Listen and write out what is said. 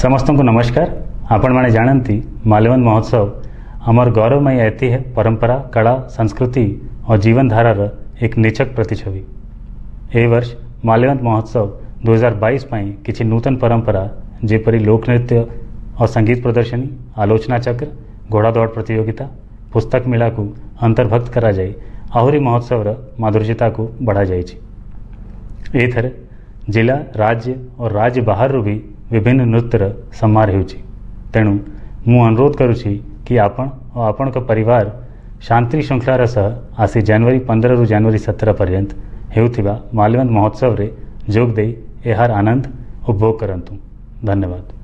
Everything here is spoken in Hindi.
समस्त को नमस्कार आपण मैंने जानती मालवंद महोत्सव आमर गौरवमय ऐतिह्य परंपरा कला संस्कृति और जीवनधारार एक निचक प्रतिच्छवि ए वर्ष मालवंत महोत्सव 2022 हजार किसी नूतन परंपरा जेपरी लोक नृत्य और संगीत प्रदर्शनी आलोचना चक्र घोड़ा दौड़ प्रतियोगिता पुस्तक मेला को अंतर्भक्त कराए आहरी महोत्सव माधुर्यता को बढ़ा जाए ଜିଲ୍ଲା ରାଜ୍ୟ ଓ ରାଜ୍ୟ ବାହାରରୁ ବି ବିଭିନ୍ନ ନୃତ୍ୟର ସମ୍ଭାର ହେଉଛି ତେଣୁ ମୁଁ ଅନୁରୋଧ କରୁଛି କି ଆପଣ ଓ ଆପଣଙ୍କ ପରିବାର ଶାନ୍ତି ଶୃଙ୍ଖଳାର ସହ ଆସି ଜାନୁଆରୀ ପନ୍ଦରରୁ ଜାନୁଆରୀ ସତର ପର୍ଯ୍ୟନ୍ତ ହେଉଥିବା ମାଲବନ୍ତ ମହୋତ୍ସବରେ ଯୋଗ ଦେଇ ଏହାର ଆନନ୍ଦ ଉପଭୋଗ କରନ୍ତୁ ଧନ୍ୟବାଦ